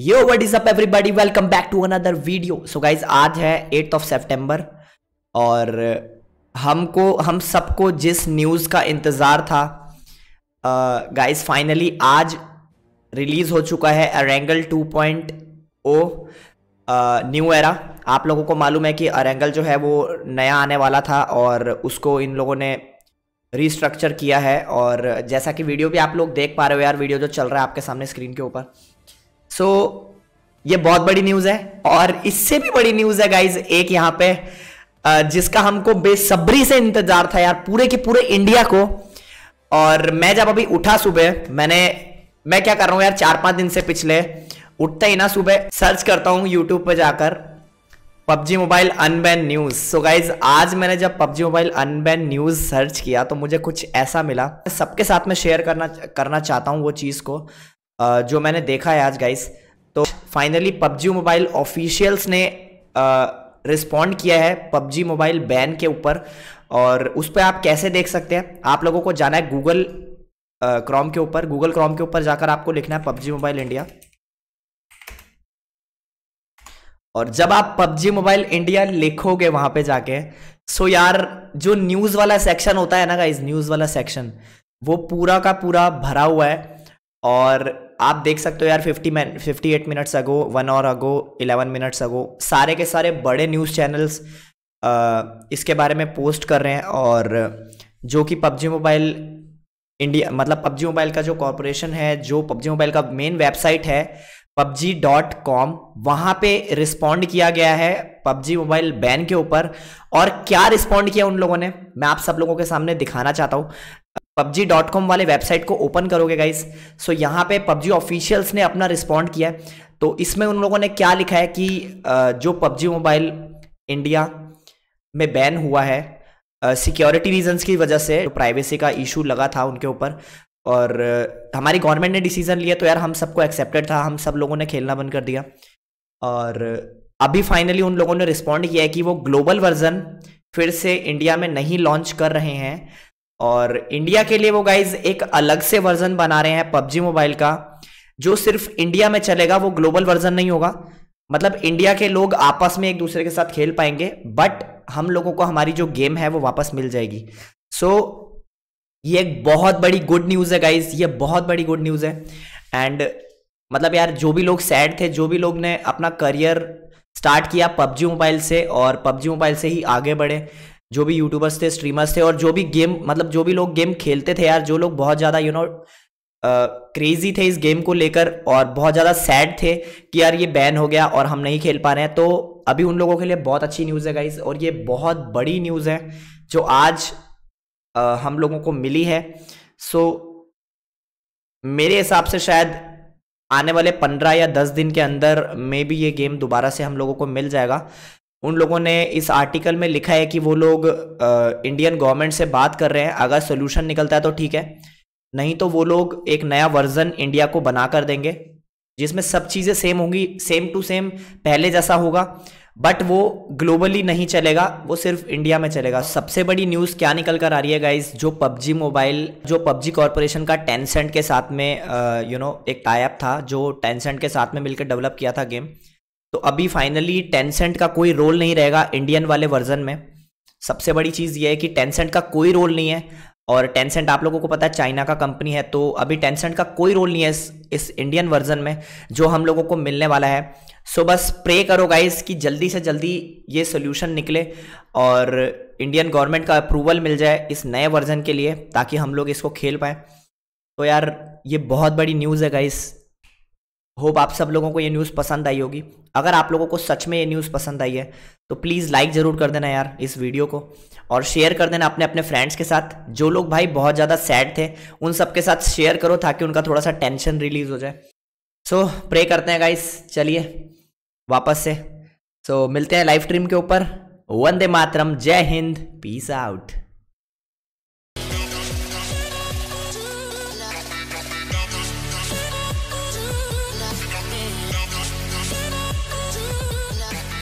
Yo what is up everybody welcome back to another video so guys आज है eighth of सितंबर और हमको हम सबको जिस न्यूज़ का इंतज़ार था गाइज़ uh, फाइनली आज रिलीज़ हो चुका है अरेंगल 2.0 न्यू एरा आप लोगों को मालूम है कि अरेंगल जो है वो नया आने वाला था और उसको इन लोगों ने रिस्ट्रक्चर किया है और जैसा कि वीडियो भी आप लोग देख पा रहे हो यार वीडियो जो चल रहा है आपके सामने स्क्रीन के ऊपर सो so, ये बहुत बड़ी न्यूज़ है और इससे भी बड़ी न्यूज़ है गाइज़ एक यहाँ पे जिसका हमको बेसब्री से इंतज़ार था यार पूरे के पूरे इंडिया को। और मैं जब अभी उठा सुबह मैंने मैं क्या कर रहा हूँ यार चार पाँच दिन से पिछले उठते ही ना सुबह सर्च करता हूँ यूट्यूब पर जाकर PUBG mobile unban news so guys आज मैंने जब PUBG mobile unban news search किया तो मुझे कुछ ऐसा मिला सबके साथ में शेयर करना करना चाहता हूँ वो चीज़ को। जो मैंने देखा है आज गाइस तो फाइनली पबजी मोबाइल ऑफिशियल्स ने रिस्पॉन्ड किया है पबजी मोबाइल बैन के ऊपर। और उस पर आप कैसे देख सकते हैं? आप लोगों को जाना है गूगल क्रोम के ऊपर। गूगल क्रोम के ऊपर जाकर आपको लिखना है पबजी मोबाइल इंडिया और जब आप पबजी मोबाइल इंडिया लिखोगे वहाँ पे जाके सो यार, जो न्यूज़ वाला सेक्शन होता है ना गाइज़ न्यूज़ वाला सेक्शन वो पूरा का पूरा भरा हुआ है। और आप देख सकते हो यार 50 minute fifty eight minutes ago one hour ago 11 minutes ago सारे के सारे बड़े न्यूज़ चैनल्स इसके बारे में पोस्ट कर रहे हैं और जो कि पबजी मोबाइल इंडिया मतलब पबजी मोबाइल का जो कॉरपोरेशन है, जो पबजी मोबाइल का मेन वेबसाइट है, पबजी डॉट कॉम वहाँ पे रिस्पॉन्ड किया गया है पबजी मोबाइल बैन के ऊपर और क्या रिस्पॉन्ड किया उन लोगों ने? मैं आप सब लोगों के सामने दिखाना चाहता हूँ। पबजी डॉट कॉम वाले वेबसाइट को ओपन करोगे गाइस सो यहाँ पे पबजी ऑफिशियल्स ने अपना रिस्पॉन्ड किया है। तो इसमें उन लोगों ने क्या लिखा है कि जो पबजी मोबाइल इंडिया में बैन हुआ है सिक्योरिटी रीजंस की वजह से प्राइवेसी का इशू लगा था उनके ऊपर। और हमारी गवर्नमेंट ने डिसीज़न लिया तो यार हम सबको एक्सेप्टेड था, हम सब लोगों ने खेलना बंद कर दिया। और, अभी फाइनली उन लोगों ने रिस्पॉन्ड किया है कि वो ग्लोबल वर्जन फिर से इंडिया में नहीं लॉन्च कर रहे हैं। और इंडिया के लिए वो गाइज़ एक अलग से वर्जन बना रहे हैं पबजी मोबाइल का जो सिर्फ़ इंडिया में चलेगा वो ग्लोबल वर्जन नहीं होगा। मतलब इंडिया के लोग आपस में एक दूसरे के साथ खेल पाएँगे बट हम लोगों को हमारी जो गेम है वो वापस मिल जाएगी। सो so, ये एक बहुत बड़ी गुड न्यूज़ है गाइज़ ये बहुत बड़ी गुड न्यूज़ है। एंड मतलब यार जो भी लोग सैड थे जो भी लोग ने अपना करियर स्टार्ट किया पबजी मोबाइल से और पबजी मोबाइल से ही आगे बढ़े जो भी यूट्यूबर्स थे स्ट्रीमर्स थे और जो भी गेम मतलब जो भी लोग गेम खेलते थे यार जो लोग बहुत ज़्यादा यू नो क्रेजी थे इस गेम को लेकर और बहुत ज़्यादा सैड थे कि यार ये बैन हो गया और हम नहीं खेल पा रहे हैं। तो अभी उन लोगों के लिए बहुत अच्छी न्यूज़ है गाइज़ और ये बहुत बड़ी न्यूज़ है जो आज uh, हम लोगों को मिली है। सो मेरे हिसाब से शायद आने वाले पंद्रह या दस दिन के अंदर मे भी ये गेम दोबारा से हम लोगों को मिल जाएगा। उन लोगों ने इस आर्टिकल में लिखा है कि वो लोग इंडियन गवर्नमेंट से बात कर रहे हैं, अगर सोल्यूशन निकलता है तो ठीक है। नहीं तो वो लोग एक नया वर्जन इंडिया को बना कर देंगे, जिसमें सब चीज़ें सेम होंगी सेम टू सेम पहले जैसा होगा बट वो ग्लोबली नहीं चलेगा, वो सिर्फ़ इंडिया में चलेगा। सबसे बड़ी न्यूज़ क्या निकल कर आ रही है गाइज़ जो पबजी मोबाइल जो पबजी कॉरपोरेशन का टेंसेंट के साथ में यू नो एक टाइप था, जो टेंसेंट के साथ में मिलकर डेवलप किया था गेम तो अभी फाइनली टेंसेंट का कोई रोल नहीं रहेगा इंडियन वाले वर्जन में। सबसे बड़ी चीज़ ये है कि टेंसेंट का कोई रोल नहीं है और टेंसेंट आप लोगों को पता है चाइना का कंपनी है तो अभी टेंसेंट का कोई रोल नहीं है इस, इस इंडियन वर्जन में जो हम लोगों को मिलने वाला है। सो बस प्रे करो गाइस कि जल्दी से जल्दी ये सोल्यूशन निकले और इंडियन गवर्नमेंट का अप्रूवल मिल जाए इस नए वर्जन के लिए ताकि हम लोग इसको खेल पाए। तो यार ये बहुत बड़ी न्यूज़ है गाइस होप आप सब लोगों को ये न्यूज़ पसंद आई होगी। अगर आप लोगों को सच में ये न्यूज़ पसंद आई है तो प्लीज़ लाइक ज़रूर कर देना यार इस वीडियो को। और शेयर कर देना अपने अपने फ्रेंड्स के साथ। जो लोग भाई बहुत ज़्यादा सैड थे उन सब के साथ शेयर करो ताकि उनका थोड़ा सा टेंशन रिलीज़ हो जाए। सो so, प्रे करते हैं गाइस चलिए वापस से। सो so, मिलते हैं लाइव स्ट्रीम के ऊपर। वंदे मातरम। जय हिंद। Peace out